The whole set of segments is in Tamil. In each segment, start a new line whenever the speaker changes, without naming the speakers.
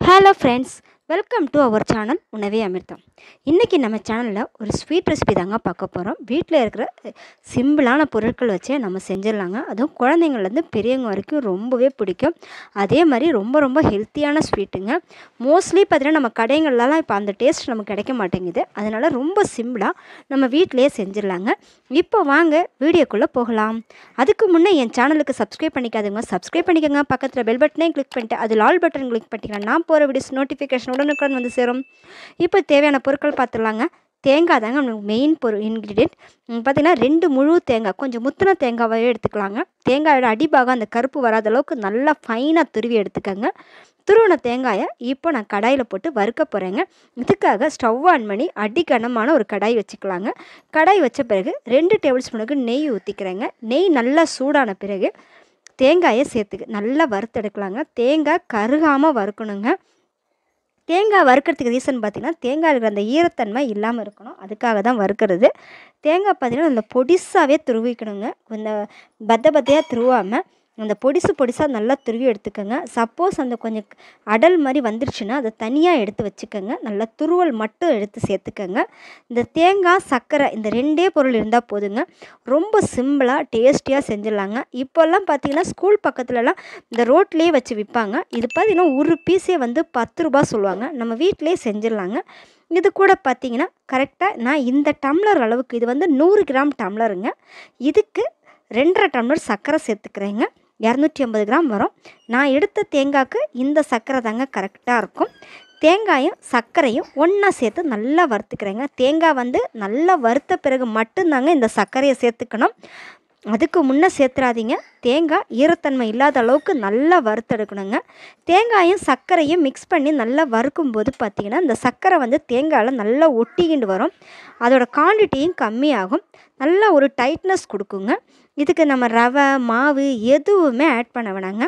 Hello friends welcome to our channel Unave Amirtham இன்றைக்கி நம்ம சேனலில் ஒரு ஸ்வீட் ரெசிபி தாங்க பார்க்க போகிறோம் வீட்டில் இருக்கிற சிம்பிளான பொருட்கள் வச்சே நம்ம செஞ்சிடலாங்க. அதுவும் குழந்தைங்கள்லேருந்து பெரியவங்க வரைக்கும் ரொம்பவே பிடிக்கும். அதே மாதிரி ரொம்ப ரொம்ப ஹெல்த்தியான ஸ்வீட்டுங்க மோஸ்ட்லி பார்த்திங்கன்னா நம்ம கடைகள்லாம் இப்போ அந்த டேஸ்ட் நமக்கு கிடைக்க மாட்டேங்குது. அதனால் ரொம்ப சிம்பிளாக நம்ம வீட்டிலேயே செஞ்சிடலாங்க. இப்போ வாங்க வீடியோக்குள்ளே போகலாம். அதுக்கு முன்னே என் சேனலுக்கு சப்ஸ்கிரைப் பண்ணிக்காதுங்க. சப்ஸ்கிரைப் பண்ணிக்கோங்க. பக்கத்தில் பெல் பட்டனையும் கிளிக் பண்ணிட்டு அதில் ஆல் பட்டன் கிளிக் பண்ணிட்டீங்கன்னா நான் போகிற வீடியோஸ் நோட்டிஃபிகேஷன் உடனுக்குடன் வந்து சேரும். இப்போ தேவையான பொருட்கள் பார்த்துடலாங்க. தேங்காய் தாங்க நம்மளுக்கு மெயின் பொருள் இன்க்ரீடியன்ட் பார்த்திங்கன்னா ரெண்டு முழு தேங்காய் கொஞ்சம் முத்தின தேங்காவே எடுத்துக்கலாங்க. தேங்காயோட அடிபாகம் அந்த கருப்பு வராத அளவுக்கு நல்லா ஃபைனாக துருவி எடுத்துக்கோங்க. துருவின தேங்காயை இப்போ நான் கடாயில் போட்டு வறுக்க போகிறேங்க இதுக்காக ஸ்டவ் ஆன் பண்ணி அடிக்கனமான ஒரு கடாய் வச்சுக்கலாங்க. கடாய் வச்ச பிறகு ரெண்டு டேபிள் ஸ்பூனுக்கு நெய் ஊற்றிக்கிறேங்க நெய் நல்லா சூடான பிறகு தேங்காயை சேர்த்துக்கு நல்லா வறுத்தெடுக்கலாங்க. தேங்காய் கருகாமல் வறுக்கணுங்க. தேங்காய் வறுக்கிறதுக்கு ரீசன் பார்த்திங்கன்னா தேங்காய் இருக்கிற அந்த ஈரத்தன்மை இல்லாமல் இருக்கணும். அதுக்காக தான் வறுக்கிறது. தேங்காய் பார்த்திங்கன்னா அந்த பொடிசாகவே துருவிக்கணுங்க. இந்த பத்த பத்தையாக துருவாமல் அந்த பொடிசு பொடிசாக நல்லா துருவி எடுத்துக்கோங்க. சப்போஸ் அந்த கொஞ்சம் அடல் மாதிரி வந்துருச்சுன்னா அதை தனியாக எடுத்து வச்சுக்கோங்க. நல்லா துருவல் மட்டும் எடுத்து சேர்த்துக்கோங்க. இந்த தேங்காய் சர்க்கரை இந்த ரெண்டே பொருள் இருந்தால் போதுங்க. ரொம்ப சிம்பிளாக டேஸ்டியாக செஞ்சிடலாங்க. இப்போல்லாம் பார்த்தீங்கன்னா ஸ்கூல் பக்கத்துலலாம் இந்த ரோட்லேயே வச்சு விற்பாங்க இது பார்த்தீங்கன்னா ஒரு பீஸே வந்து பத்து ரூபா சொல்லுவாங்க. நம்ம வீட்டிலே செஞ்சிடலாங்க. இது கூட பார்த்தீங்கன்னா கரெக்டாக நான் இந்த டம்ளர் அளவுக்கு இது வந்து நூறு கிராம் டம்ளருங்க. இதுக்கு ரெண்டரை டம்ளர் சர்க்கரை சேர்த்துக்கிறேங்க. இரநூற்றி ஐம்பது கிராம் வரும். நான் எடுத்த தேங்காய்க்கு இந்த சர்க்கரை தாங்க கரெக்டாக இருக்கும். தேங்காயும் சர்க்கரையும் ஒன்றா சேர்த்து நல்லா வறுத்துக்கிறேங்க. தேங்காய் வந்து நல்லா வறுத்த பிறகு மட்டும்தாங்க இந்த சர்க்கரையை சேர்த்துக்கணும். அதுக்கு முன்னே சேர்த்துறாதீங்க. தேங்காய் ஈரத்தன்மை இல்லாத அளவுக்கு நல்லா வறுத்தெடுக்கணுங்க. தேங்காயும் சர்க்கரையும் மிக்ஸ் பண்ணி நல்லா வறுக்கும் போது பார்த்திங்கன்னா இந்த சர்க்கரை வந்து தேங்காயில் நல்லா ஒட்டிக்கிண்டு வரும். அதோடய குவான்டிட்டியும் கம்மியாகும். நல்லா ஒரு டைட்னஸ் கொடுக்குங்க. இதுக்கு நம்ம ரவை மாவு எதுவுமே ஆட் பண்ண வேணாங்க.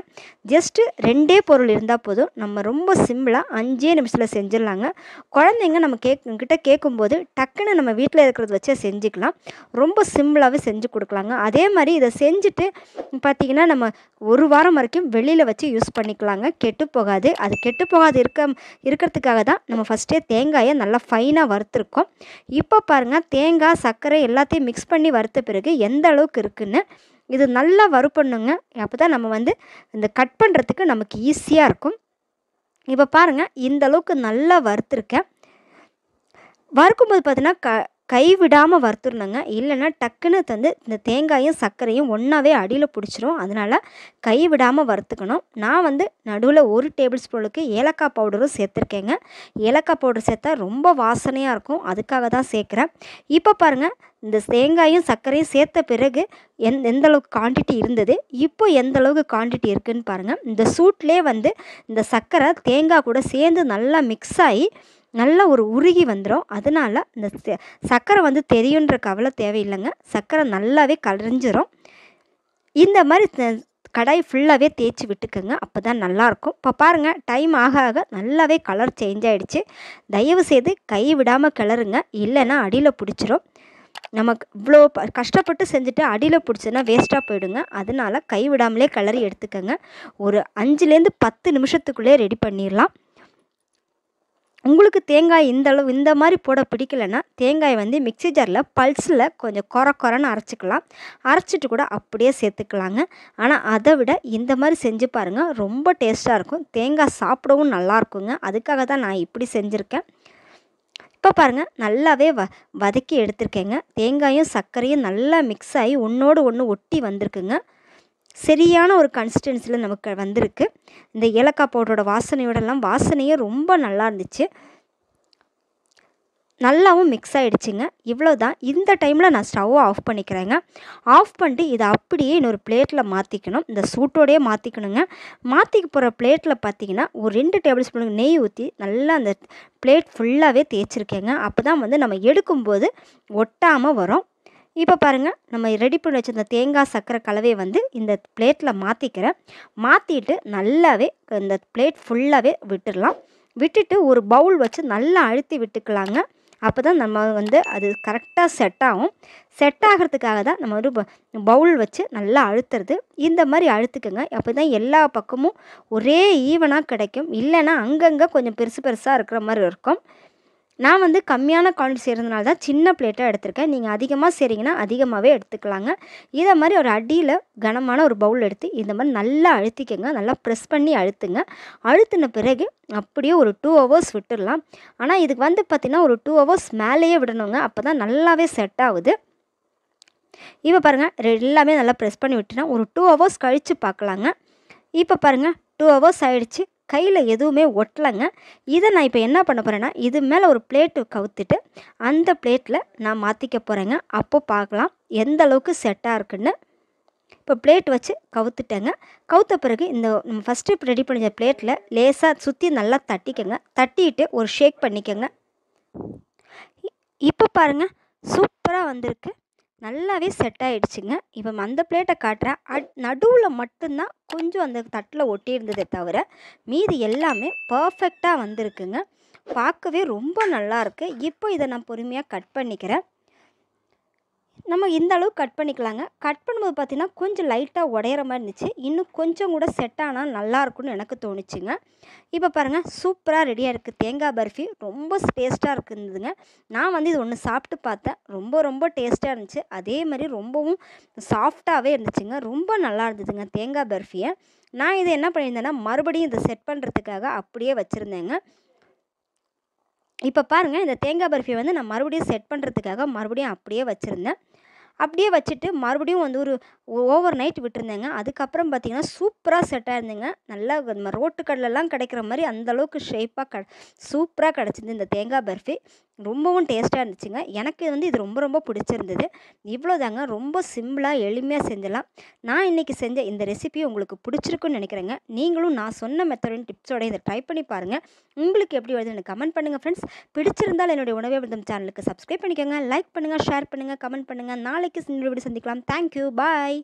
ஜஸ்ட்டு ரெண்டே பொருள் இருந்தால் போதும். நம்ம ரொம்ப சிம்பிளாக அஞ்சே நிமிஷத்தில் செஞ்சிடலாங்க. குழந்தைங்க நம்ம கேக் கிட்ட கேட்கும்போது டக்குன்னு நம்ம வீட்டில் இருக்கிறத வச்சே செஞ்சுக்கலாம். ரொம்ப சிம்பிளாகவே செஞ்சு கொடுக்கலாங்க. அதே மாதிரி இதை செஞ்சுட்டு பார்த்திங்கன்னா நம்ம ஒரு வாரம் வரைக்கும் வெளியில் வச்சு யூஸ் பண்ணிக்கலாங்க. கெட்டு போகாது. அது கெட்டு போகாது இருக்க இருக்கிறதுக்காக தான் நம்ம ஃபஸ்ட்டே தேங்காயை நல்லா ஃபைனாக வறுத்துருக்கோம். இப்போ பாருங்கள் தேங்காய் சர்க்கரை எல்லாத்தையும் மிக்ஸ் பண்ணி வறுத்த பிறகு எந்த அளவுக்கு இருக்குன்னு இது நல்லா வறுப்பண்ணுங்க. அப்போ தான் நம்ம வந்து இந்த கட் பண்ணுறதுக்கு நமக்கு ஈஸியாக இருக்கும். இப்போ பாருங்கள் இந்த அளவுக்கு நல்லா வறுத்துருக்கேன். வறுக்கும்போது பார்த்தீங்கன்னா க கை விடாமல் இல்லைன்னா டக்குன்னு தந்து இந்த தேங்காயும் சர்க்கரையும் ஒன்றாவே அடியில் பிடிச்சிரும். அதனால் கை விடாமல் வறுத்துக்கணும். நான் வந்து நடுவில் ஒரு டேபிள் ஸ்பூனுக்கு ஏலக்காய் பவுடரும் சேர்த்துருக்கேங்க. ஏலக்காய் பவுடர் சேர்த்தா ரொம்ப வாசனையாக இருக்கும். அதுக்காக தான் சேர்க்குறேன். இப்போ பாருங்கள் இந்த தேங்காயும் சர்க்கரையும் சேர்த்த பிறகு எந் எந்த அளவுக்கு குவான்டிட்டி இருந்தது? இப்போ எந்த அளவுக்கு குவான்டிட்டி இருக்குதுன்னு பாருங்கள் இந்த சூட்லேயே வந்து இந்த சர்க்கரை தேங்காய் கூட சேர்ந்து நல்லா மிக்ஸ் ஆகி நல்லா ஒரு உருகி வந்துடும் அதனால் இந்த சர்க்கரை வந்து தெரியுன்ற கவலை தேவையில்லைங்க. சர்க்கரை நல்லாவே கரைஞ்சிரும். இந்த மாதிரி கடாய் ஃபுல்லாகவே தேய்ச்சி விட்டுக்கோங்க. அப்போ தான் நல்லாயிருக்கும் இப்போ பாருங்கள் டைம் ஆக ஆக நல்லாவே கலர் சேஞ்ச் ஆகிடுச்சு தயவு செய்து கை விடாமல் கிளறுங்க. இல்லைன்னா அடியில் பிடிச்சிரும். நமக்கு இவ்வளோ கஷ்டப்பட்டு செஞ்சுட்டு அடியில் பிடிச்சதுன்னா வேஸ்ட்டாக போயிடுங்க. அதனால் கை விடாமலே கிளறி எடுத்துக்கோங்க. ஒரு அஞ்சுலேருந்து பத்து நிமிஷத்துக்குள்ளே ரெடி பண்ணிடலாம். உங்களுக்கு தேங்காய் இந்த அளவு இந்த மாதிரி போட பிடிக்கலன்னா தேங்காய் வந்து மிக்சி ஜாரில் பல்ஸில் கொஞ்சம் குற குறன்னு அரைச்சிக்கலாம். அரைச்சிட்டு கூட அப்படியே சேர்த்துக்கலாங்க. ஆனால் அதை விட இந்த மாதிரி செஞ்சு பாருங்கள் ரொம்ப டேஸ்ட்டாக இருக்கும். தேங்காய் சாப்பிடவும் நல்லாயிருக்குங்க. அதுக்காக தான் நான் இப்படி செஞ்சுருக்கேன். இப்போ பாருங்கள் நல்லாவே வ வதக்கி எடுத்திருக்கேங்க. தேங்காயும் சர்க்கரையும் நல்லா மிக்ஸ் ஆகி ஒன்றோடு ஒன்று ஒட்டி வந்திருக்குங்க. சரியான ஒரு கன்சிஸ்டன்சியில் நமக்கு வந்திருக்கு. இந்த ஏலக்காய் பவுடரோட வாசனையோடலாம் வாசனையே ரொம்ப நல்லா இருந்துச்சு. நல்லாவும் மிக்ஸ் ஆகிடுச்சிங்க இவ்வளோ தான் இந்த டைமில் நான் ஸ்டவ்வை ஆஃப் பண்ணிக்கிறேங்க. ஆஃப் பண்ணிட்டு இதை அப்படியே இன்னொரு பிளேட்டில் மாற்றிக்கணும் இந்த சூட்டோடையே மாற்றிக்கணுங்க மாற்றிக்க போகிற பிளேட்டில் பார்த்தீங்கன்னா ஒரு ரெண்டு டேபிள் ஸ்பூனுக்கு நெய் ஊற்றி நல்லா அந்த பிளேட் ஃபுல்லாகவே தேய்ச்சிருக்கேங்க. அப்போ தான் வந்து நம்ம எடுக்கும்போது ஒட்டாமல் வரும். இப்போ பாருங்கள் நம்ம ரெடி பண்ணி வச்சுருந்த தேங்காய் சர்க்கரை கலவையை வந்து இந்த பிளேட்டில் மாற்றிக்கிறேன் மாற்றிட்டு நல்லாவே இந்த பிளேட் ஃபுல்லாகவே விட்டுடலாம். விட்டுட்டு ஒரு பவுல் வச்சு நல்லா அழுத்தி விட்டுக்கலாங்க. அப்போ தான் நம்ம வந்து அது கரெக்டாக செட் ஆகும். செட் ஆகிறதுக்காக தான் நம்ம ஒரு பவுல் வச்சு நல்லா அழுத்துறது. இந்த மாதிரி அழுத்துக்குங்க. அப்போ தான் எல்லா பக்கமும் ஒரே ஈவனாக கிடைக்கும். இல்லைன்னா அங்கங்கே கொஞ்சம் பெருசு பெருசாக இருக்கிற மாதிரி இருக்கும். நான் வந்து கம்மியான குவான்டிட்டி செய்கிறதுனால தான் சின்ன பிளேட்டாக எடுத்திருக்கேன். நீங்கள் அதிகமாக செய்கிறீங்கன்னா அதிகமாகவே எடுத்துக்கலாங்க. இதை மாதிரி ஒரு அடியில் கனமான ஒரு பவுல் எடுத்து இந்த மாதிரி நல்லா அழுத்திக்கங்க. நல்லா ப்ரெஸ் பண்ணி அழுத்துங்க. அழுத்தின பிறகு அப்படியே ஒரு டூ ஹவர்ஸ் விட்டுடலாம். ஆனால் இதுக்கு வந்து பார்த்திங்கன்னா ஒரு டூ ஹவர்ஸ் மேலேயே விடணுங்க. அப்போ தான் நல்லாவே செட் ஆகுது. இப்போ பாருங்கள் எல்லாமே நல்லா ப்ரெஸ் பண்ணி விட்டுனா ஒரு டூ ஹவர்ஸ் கழித்து பார்க்கலாங்க. இப்போ பாருங்கள் டூ ஹவர்ஸ் ஆகிடுச்சு கையில் எதுவுமே ஒட்டலைங்க. இதை நான் இப்போ என்ன பண்ண போகிறேன்னா இது மேலே ஒரு பிளேட்டு கவுத்துட்டு அந்த பிளேட்டில் நான் மாற்றிக்க போகிறேங்க அப்போ பார்க்கலாம் எந்த அளவுக்கு செட்டாக இருக்குன்னு. இப்போ பிளேட் வச்சு கவுத்துட்டேங்க. கவுத்த பிறகு இந்த நம்ம ஃபஸ்ட்டு ரெடி பண்ண பிளேட்டில் லேசாக சுற்றி நல்லா தட்டிக்கோங்க. தட்டிட்டு ஒரு ஷேக் பண்ணிக்கோங்க. இப்போ பாருங்கள் சூப்பராக வந்திருக்கு. நல்லாவே செட் ஆகிடுச்சிங்க இப்போ அந்த பிளேட்டை காட்டுறேன். அட் நடுவில் மட்டும்தான் கொஞ்சம் அந்த தட்டில் ஒட்டி இருந்ததே தவிர மீதி எல்லாமே பர்ஃபெக்டாக வந்திருக்குங்க. பார்க்கவே ரொம்ப நல்லாயிருக்கு இப்போ இதை நான் பொறுமையாக கட் பண்ணிக்கிறேன். நம்ம இந்த அளவு கட் பண்ணிக்கலாங்க. கட் பண்ணும்போது பார்த்திங்கன்னா கொஞ்சம் லைட்டாக உடையிற மாதிரி இருந்துச்சு. இன்னும் கொஞ்சம் கூட செட் ஆனால் நல்லாயிருக்கும்னு எனக்கு தோணுச்சுங்க. இப்போ பாருங்கள் சூப்பராக ரெடியாக இருக்குது தேங்காய் பர்ஃபி ரொம்ப டேஸ்ட்டாக இருக்குதுங்க. நான் வந்து இது ஒன்று சாப்பிட்டு பார்த்தேன். ரொம்ப ரொம்ப டேஸ்ட்டாக இருந்துச்சு. அதே மாதிரி ரொம்பவும் சாஃப்டாகவே இருந்துச்சுங்க. ரொம்ப நல்லா இருந்ததுங்க தேங்காய் பர்ஃபியை. நான் இதை என்ன பண்ணியிருந்தேன்னா மறுபடியும் இதை செட் பண்ணுறதுக்காக அப்படியே வச்சுருந்தேங்க. இப்போ பாருங்கள் இந்த தேங்காய் பர்ஃபியை வந்து நான் மறுபடியும் செட் பண்ணுறதுக்காக மறுபடியும் அப்படியே வச்சுருந்தேன். அப்படியே வச்சுட்டு மறுபடியும் வந்து ஒரு ஓவர் நைட் விட்டுருந்தேங்க. அதுக்கப்புறம் பார்த்திங்கன்னா சூப்பராக செட் ஆயிருந்தேங்க. நல்லா நம்ம ரோட்டு கடலெல்லாம் கிடைக்கிற மாதிரி அந்தளவுக்கு ஷேப்பாக க சூப்பராக கிடச்சிது இந்த தேங்காய் பர்ஃபி. ரொம்பவும் டேஸ்ட்டாக இருந்துச்சுங்க. எனக்கு வந்து இது ரொம்ப ரொம்ப பிடிச்சிருந்தது. இவ்வளோதாங்க. ரொம்ப சிம்பிளாக எளிமையாக செஞ்சலாம். நான் இன்றைக்கி செஞ்ச இந்த ரெசிபி உங்களுக்கு பிடிச்சிருக்குன்னு நினைக்கிறேங்க. நீங்களும் நான் சொன்ன மெத்தடின் டிப்ஸோட இதை ட்ரை பண்ணி பாருங்கள் உங்களுக்கு எப்படி வருது எனக்கு கமெண்ட் பண்ணுங்கள் ஃப்ரெண்ட்ஸ் பிடிச்சிருந்தால் என்னுடைய உணவே விருதம் சேனலுக்கு சப்ஸ்கிரைப் பண்ணிக்கோங்க. லைக் பண்ணுங்கள் ஷேர் பண்ணுங்கள் கமெண்ட் பண்ணுங்கள் நாளைக்கு வீடியோ சந்திக்கலாம். Thank you bye